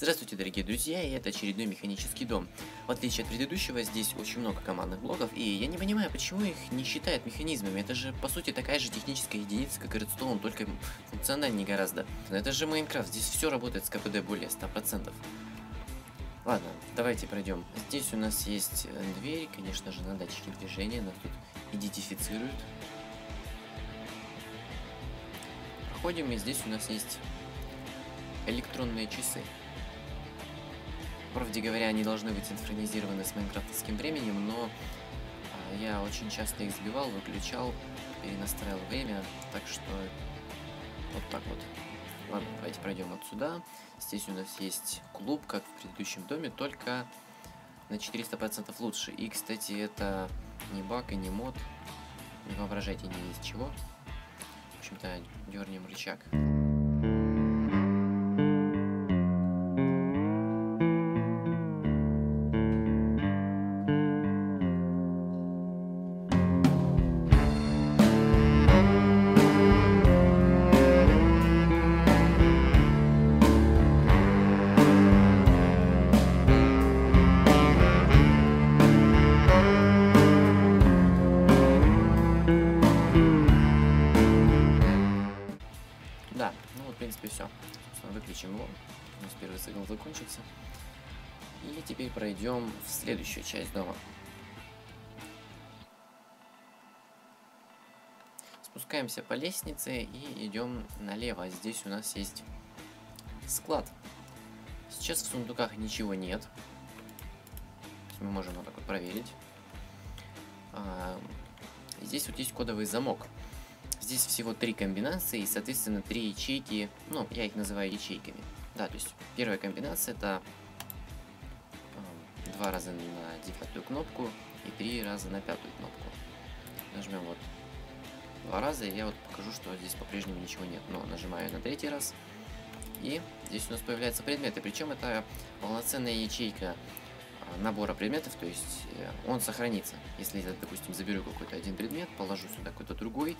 Здравствуйте, дорогие друзья, и это очередной механический дом. В отличие от предыдущего, здесь очень много командных блоков, и я не понимаю, почему их не считают механизмами. Это же, по сути, такая же техническая единица, как Redstone, только функциональнее гораздо. Но это же Майнкрафт, здесь все работает с КПД более 100%. Ладно, давайте пройдем. Здесь у нас есть э, дверь, конечно же, на датчике движения, нас тут идентифицируют. Проходим, и здесь у нас есть электронные часы. Правде говоря, они должны быть синхронизированы с майнкрафтовским временем, но а, я очень часто их сбивал, выключал, перенастраивал время, так что вот так вот. Ладно, давайте пройдем отсюда. Здесь у нас есть клуб, как в предыдущем доме, только на 400% лучше. И, кстати, это не баг и не мод. Не воображайте ни из чего. В общем-то, дернем рычаг. Все. Выключим его. У нас первый цикл закончится. И теперь пройдем в следующую часть дома. Спускаемся по лестнице и идем налево. Здесь у нас есть склад. Сейчас в сундуках ничего нет. Мы можем вот так вот проверить. А, здесь вот есть кодовый замок. Здесь всего три комбинации, и, соответственно, три ячейки, ну, я их называю ячейками. Да, то есть первая комбинация это э, два раза на девятую кнопку и три раза на пятую кнопку. Нажмем вот два раза, и я вот покажу, что здесь по-прежнему ничего нет. Но нажимаю на третий раз, и здесь у нас появляются предметы. Причем это полноценная ячейка а, набора предметов, то есть э, он сохранится. Если я, допустим, заберу какой-то один предмет, положу сюда какой-то другой,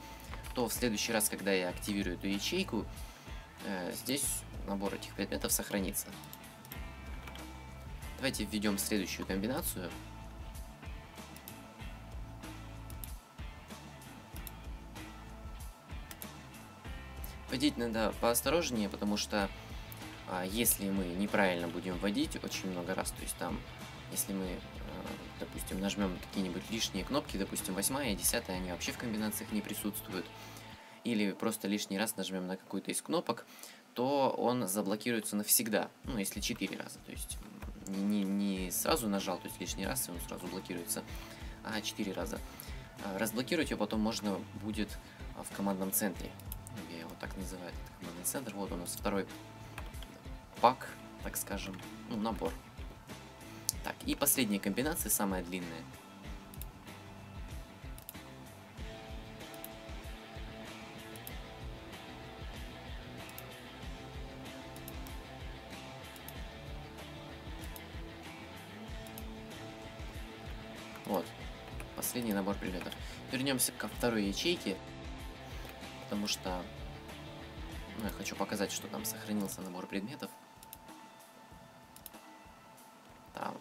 то в следующий раз, когда я активирую эту ячейку, э, здесь набор этих предметов сохранится. Давайте введем следующую комбинацию. Вводить надо поосторожнее, потому что а, если мы неправильно будем вводить очень много раз, то есть там, если мы, допустим, нажмем какие-нибудь лишние кнопки, допустим, 8 и 10, они вообще в комбинациях не присутствуют, или просто лишний раз нажмем на какую-то из кнопок, то он заблокируется навсегда. Ну, если 4 раза. То есть не, не сразу нажал, то есть лишний раз, и он сразу блокируется, а 4 раза. А, разблокировать его потом можно будет а, в командном центре. Я его так называю, это командный центр. Вот у нас второй пак, так скажем, ну, набор. Так, и последняя комбинация, самая длинная. Вот. Последний набор предметов. Вернемся ко второй ячейке. Потому что ну, я хочу показать, что там сохранился набор предметов.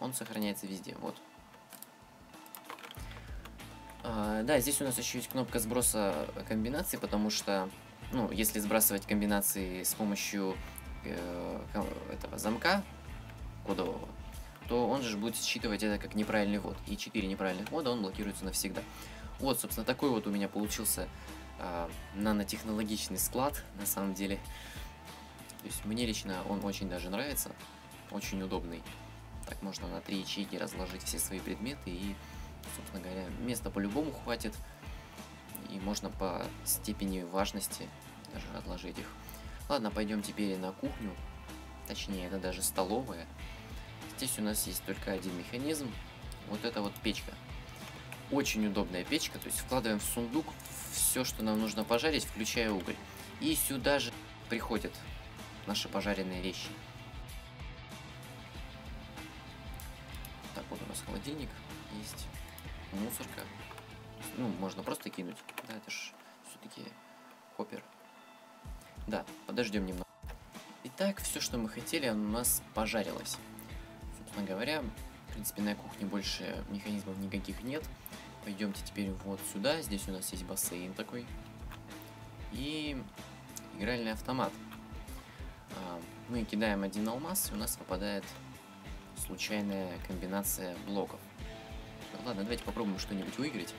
Он сохраняется везде. Вот. А, да, здесь у нас еще есть кнопка сброса комбинаций, потому что, ну, если сбрасывать комбинации с помощью э, этого замка кодового, то он же будет считывать это как неправильный ввод. И 4 неправильных ввода он блокируется навсегда. Вот, собственно, такой вот у меня получился э, нанотехнологичный склад, на самом деле. То есть мне лично он очень даже нравится, очень удобный. Так можно на три ячейки разложить все свои предметы и, собственно говоря, места по-любому хватит. И можно по степени важности даже разложить их. Ладно, пойдем теперь на кухню. Точнее, это даже столовая. Здесь у нас есть только один механизм. Вот это вот печка. Очень удобная печка, то есть вкладываем в сундук все, что нам нужно пожарить, включая уголь. И сюда же приходят наши пожаренные вещи. Вот у нас холодильник есть, мусорка. Ну, можно просто кинуть. Да, это ж все-таки хоппер. Да, подождем немного. Итак, все, что мы хотели, у нас пожарилось. Собственно говоря, в принципе, на кухне больше механизмов никаких нет. Пойдемте теперь вот сюда. Здесь у нас есть бассейн такой. И игральный автомат. А, мы кидаем один алмаз, и у нас попадает случайная комбинация блоков. Ну, ладно, давайте попробуем что-нибудь выиграть.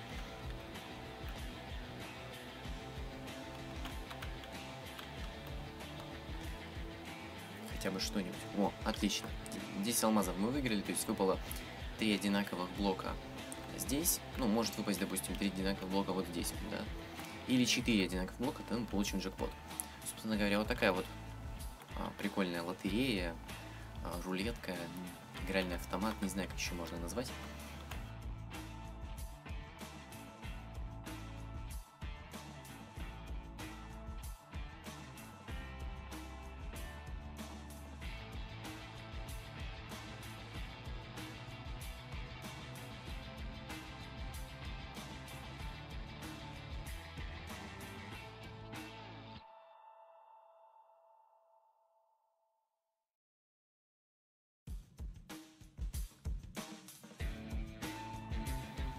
хотя бы что-нибудь. О, отлично. 10 алмазов мы выиграли, то есть выпало 3 одинаковых блока здесь. Ну, может выпасть, допустим, 3 одинаковых блока вот здесь, да. Или 4 одинаковых блока, то мы получим джекпот. Собственно говоря, вот такая вот а, прикольная лотерея, рулетка, игральный автомат, не знаю, как еще можно назвать.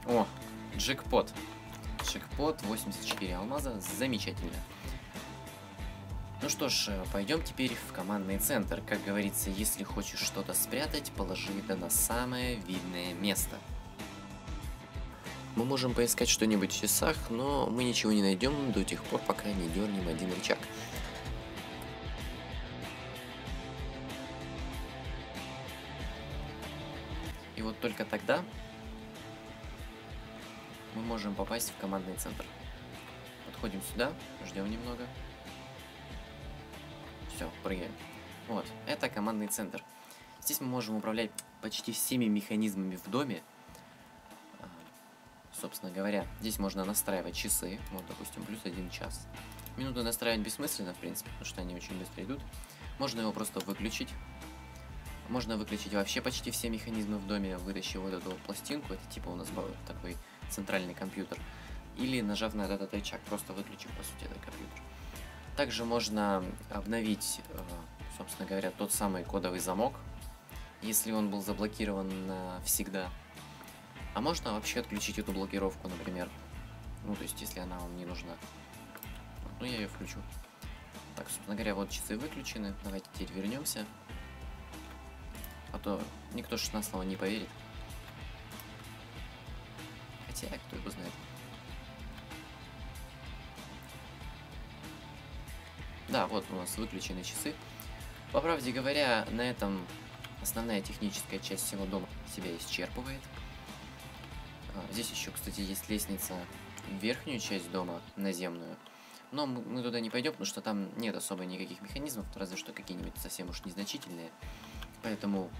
О, джекпот. Джекпот, 84 алмаза, замечательно. Ну что ж, пойдем теперь в командный центр. Как говорится, если хочешь что-то спрятать, положи это на самое видное место. Мы можем поискать что-нибудь в часах, но мы ничего не найдем до тех пор, пока не дернем один рычаг. И вот только тогда мы можем попасть в командный центр. Подходим сюда, ждем немного. Все, прыгаем. Вот, это командный центр. Здесь мы можем управлять почти всеми механизмами в доме. А, собственно говоря, здесь можно настраивать часы. Вот, допустим, плюс один час. Минуты настраивать бессмысленно, в принципе, потому что они очень быстро идут. Можно его просто выключить. Можно выключить вообще почти все механизмы в доме, вытащив вот эту пластинку. Это типа у нас такой центральный компьютер, или нажав на этот рычаг, просто выключив, по сути, этот компьютер. Также можно обновить, э, собственно говоря, тот самый кодовый замок, если он был заблокирован всегда. А можно вообще отключить эту блокировку, например. Ну, то есть, если она вам не нужна. Ну, я ее включу. Так, собственно говоря, вот часы выключены. Давайте теперь вернемся. А то никто же на слово не поверит. Хотя, кто его знает. Да, вот у нас выключены часы. По правде говоря, на этом основная техническая часть всего дома себя исчерпывает. А, здесь еще, кстати, есть лестница в верхнюю часть дома, наземную. Но мы туда не пойдем, потому что там нет особо никаких механизмов, разве что какие-нибудь совсем уж незначительные. Поэтому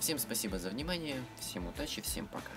всем спасибо за внимание, всем удачи, всем пока.